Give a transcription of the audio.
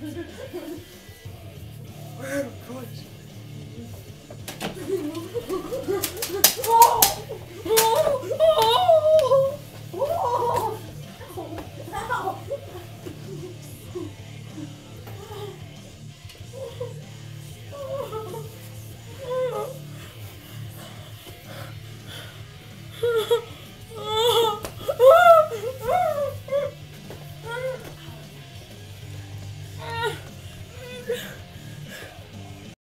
Where are the coins?